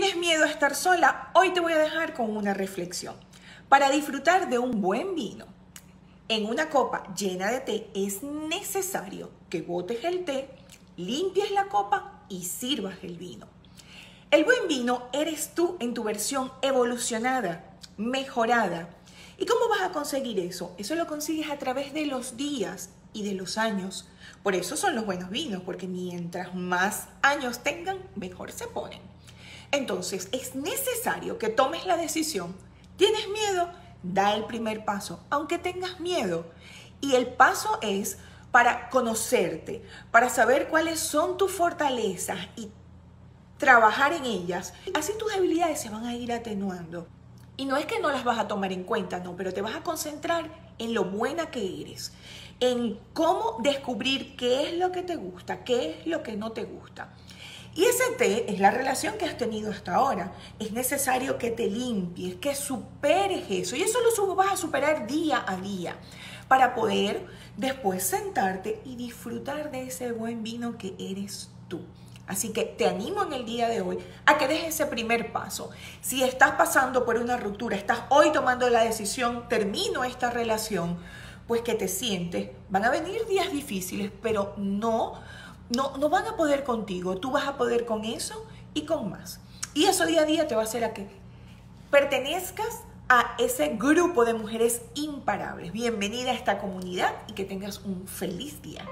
¿Tienes miedo a estar sola? Hoy te voy a dejar con una reflexión. Para disfrutar de un buen vino, en una copa llena de té es necesario que botes el té, limpies la copa y sirvas el vino. El buen vino eres tú en tu versión evolucionada, mejorada. ¿Y cómo vas a conseguir eso? Eso lo consigues a través de los días y de los años. Por eso son los buenos vinos, porque mientras más años tengan, mejor se ponen. Entonces, es necesario que tomes la decisión. ¿Tienes miedo? Da el primer paso, aunque tengas miedo. Y el paso es para conocerte, para saber cuáles son tus fortalezas y trabajar en ellas. Así tus habilidades se van a ir atenuando. Y no es que no las vas a tomar en cuenta, no, pero te vas a concentrar en lo buena que eres, en cómo descubrir qué es lo que te gusta, qué es lo que no te gusta. Y ese té es la relación que has tenido hasta ahora. Es necesario que te limpies, que superes eso. Y eso lo vas a superar día a día para poder después sentarte y disfrutar de ese buen vino que eres tú. Así que te animo en el día de hoy a que des ese primer paso. Si estás pasando por una ruptura, estás hoy tomando la decisión, termino esta relación, pues que te sientes. Van a venir días difíciles, pero no no, no van a poder contigo, tú vas a poder con eso y con más. Y eso día a día te va a hacer a que pertenezcas a ese grupo de mujeres imparables. Bienvenida a esta comunidad y que tengas un feliz día.